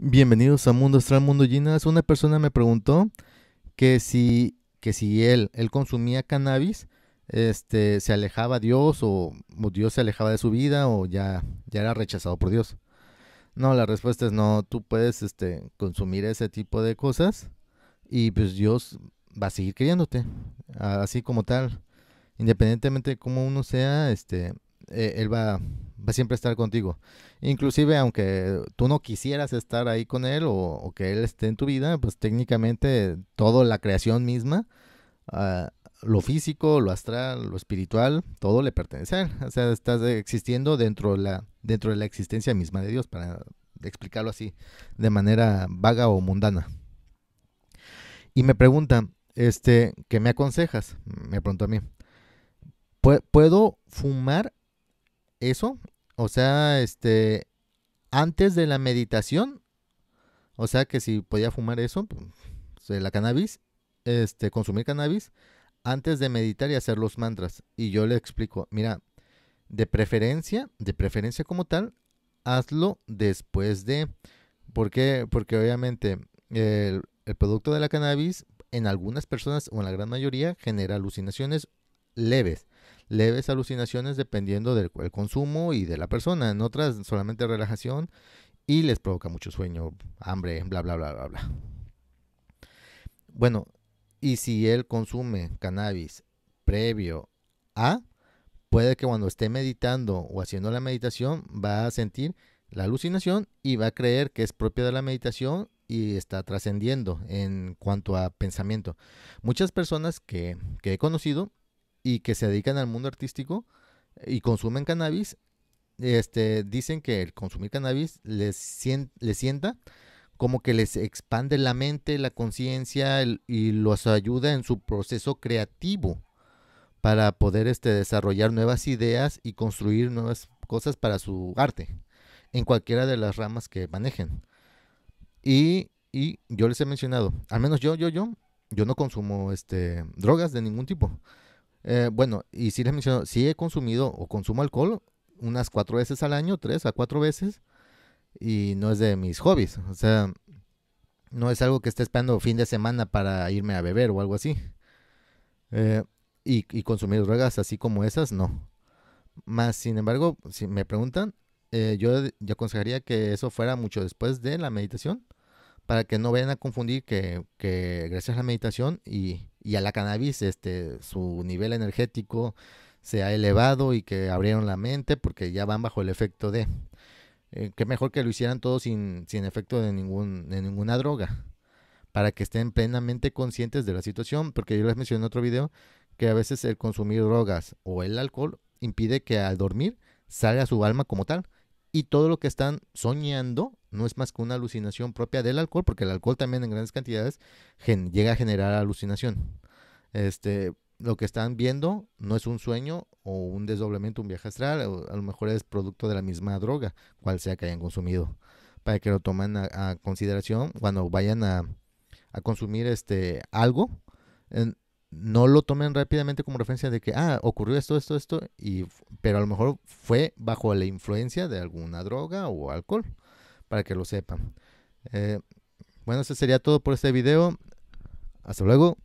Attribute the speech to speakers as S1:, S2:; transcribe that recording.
S1: Bienvenidos a Mundo Astral Mundo Ginas. Una persona me preguntó que si, que si él, él consumía cannabis, este, se alejaba a Dios o, Dios se alejaba de su vida o ya, ya era rechazado por Dios. No, la respuesta es no. Tú puedes este, consumir ese tipo de cosas y pues Dios va a seguir queriéndote, así como tal. Independientemente de cómo uno sea, este, eh, Él va, va siempre estar contigo. Inclusive aunque tú no quisieras estar ahí con él o, que él esté en tu vida, pues técnicamente toda la creación misma, ah, lo físico, lo astral, lo espiritual, todo le pertenece a él. O sea, estás existiendo dentro de la, dentro de la existencia misma de Dios, para explicarlo así, de manera vaga o mundana. Y me pregunta, este, ¿qué me aconsejas? Me preguntó a mí. ¿Puedo fumar eso? O sea, este, antes de la meditación, o sea que si podía fumar eso, pues, la cannabis, este, consumir cannabis, antes de meditar y hacer los mantras. Y yo le explico, mira, de preferencia, de preferencia como tal, hazlo después de, ¿por qué? Porque obviamente el, el producto de la cannabis en algunas personas o en la gran mayoría genera alucinaciones leves leves alucinaciones dependiendo del consumo y de la persona. En otras solamente relajación y les provoca mucho sueño, hambre, bla, bla, bla, bla, bla. Bueno, y si él consume cannabis previo a, puede que cuando esté meditando o haciendo la meditación va a sentir la alucinación y va a creer que es propia de la meditación y está trascendiendo en cuanto a pensamiento. Muchas personas que, que he conocido y que se dedican al mundo artístico y consumen cannabis, este, dicen que el consumir cannabis les, sienta como que les expande la mente, la conciencia y los ayuda en su proceso creativo para poder este, desarrollar nuevas ideas y construir nuevas cosas para su arte en cualquiera de las ramas que manejen. Y, y yo les he mencionado, al menos yo, yo, yo, yo no consumo este, drogas de ningún tipo. Eh, bueno, y sí les menciono, sí he consumido o consumo alcohol unas cuatro veces al año, tres a cuatro veces, y no es de mis hobbies, o sea, no es algo que esté esperando fin de semana para irme a beber o algo así. Eh, y, consumir drogas así como esas, no. Más, sin embargo, si me preguntan, eh, yo, yo aconsejaría que eso fuera mucho después de la meditación, para que no vayan a confundir que, que gracias a la meditación y, y a la cannabis este, su nivel energético se ha elevado y que abrieron la mente porque ya van bajo el efecto de... Eh, que mejor que lo hicieran todos sin, sin efecto de, ningún, de ninguna droga, para que estén plenamente conscientes de la situación, porque yo les mencioné en otro video que a veces el consumir drogas o el alcohol impide que al dormir salga su alma como tal, y todo lo que están soñando no es más que una alucinación propia del alcohol, porque el alcohol también en grandes cantidades llega a generar alucinación. Este, lo que están viendo no es un sueño o un desdoblamiento, un viaje astral, o a lo mejor es producto de la misma droga, cual sea que hayan consumido, para que lo tomen a, consideración cuando vayan a, a consumir este algo. no lo tomen rápidamente como referencia de que, ah, ocurrió esto, esto, esto, y, pero a lo mejor fue bajo la influencia de alguna droga o alcohol para que lo sepan. Eh, bueno, eso sería todo por este video. Hasta luego.